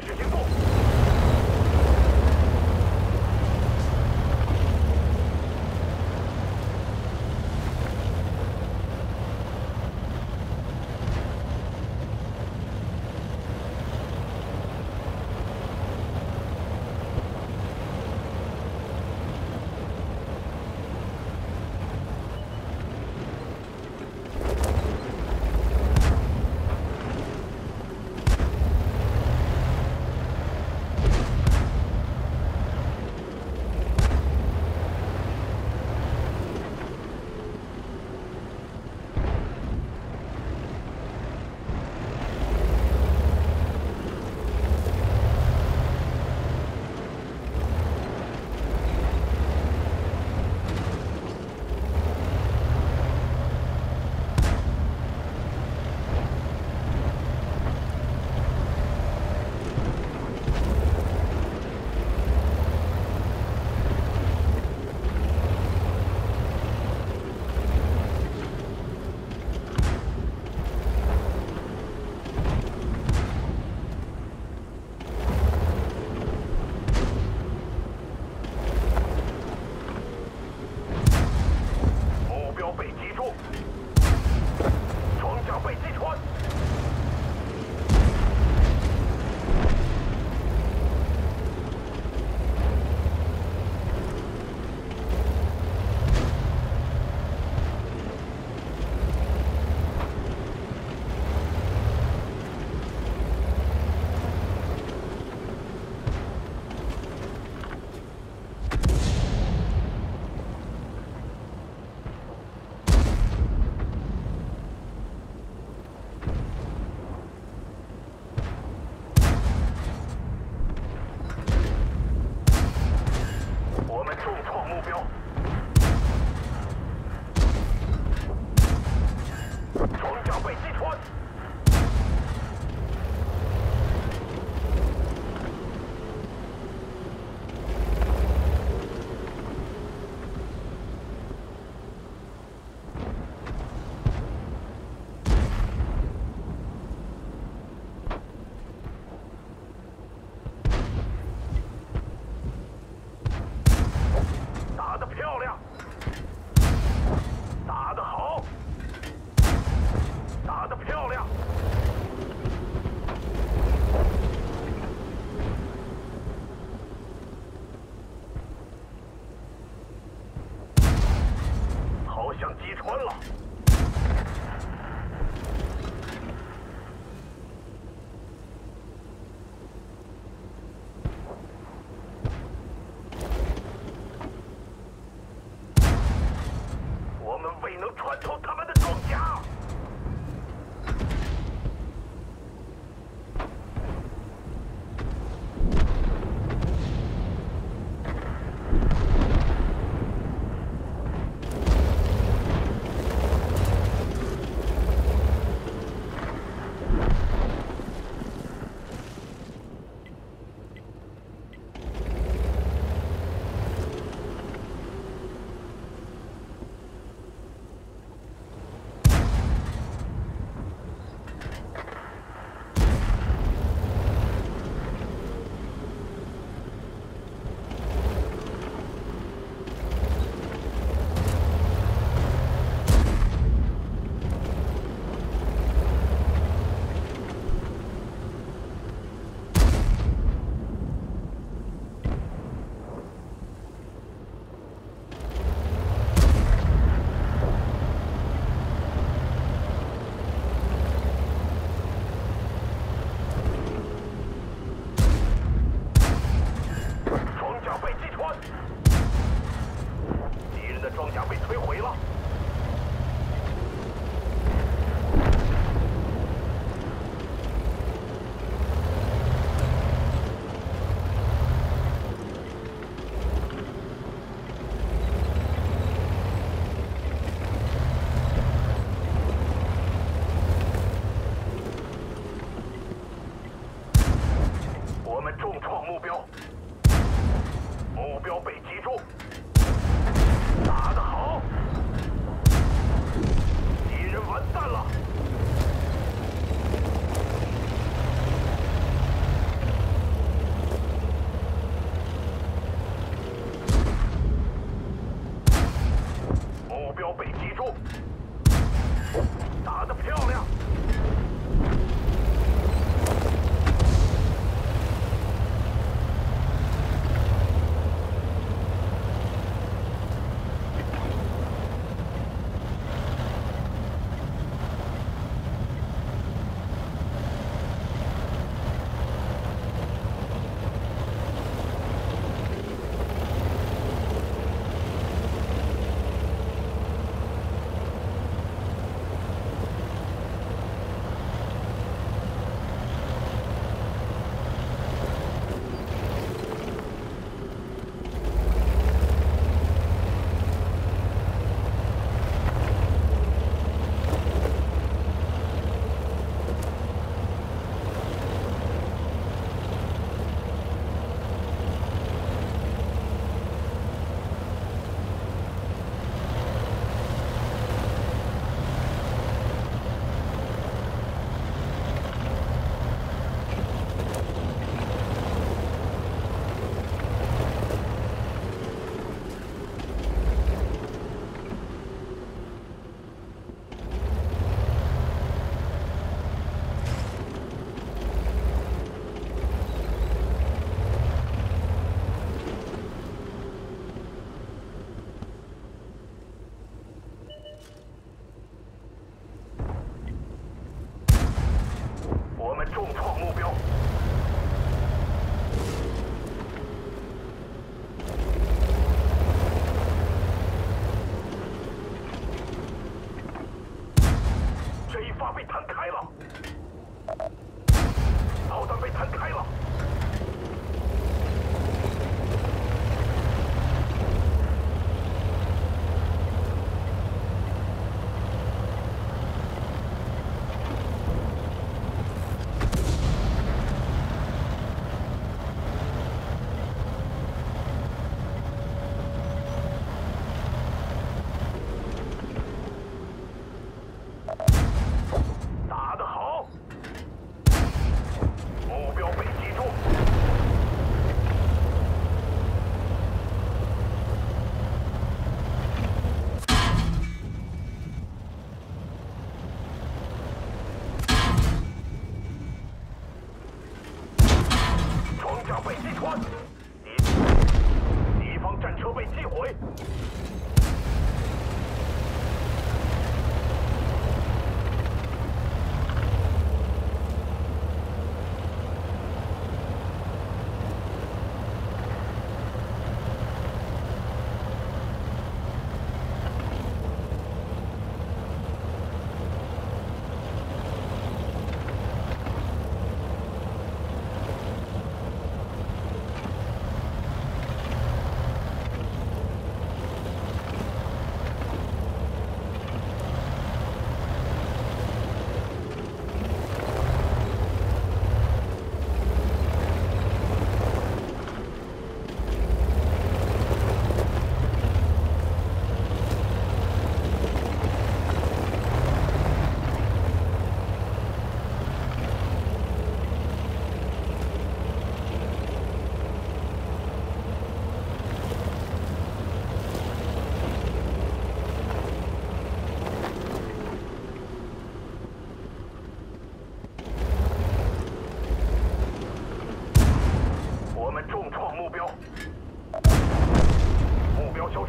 开始 Sorry.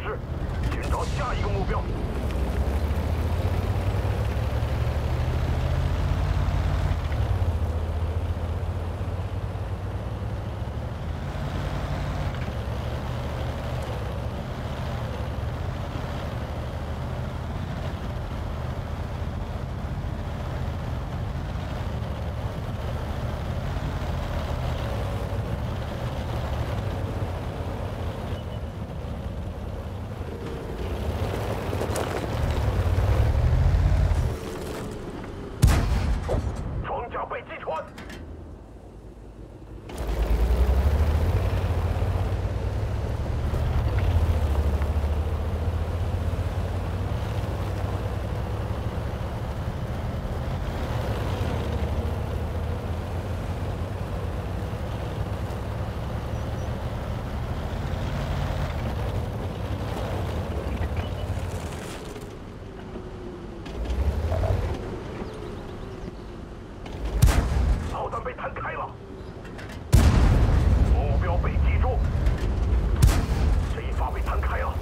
是，寻找下一个目标。被弹开了。目标被击中。这一发被弹开了。